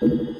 you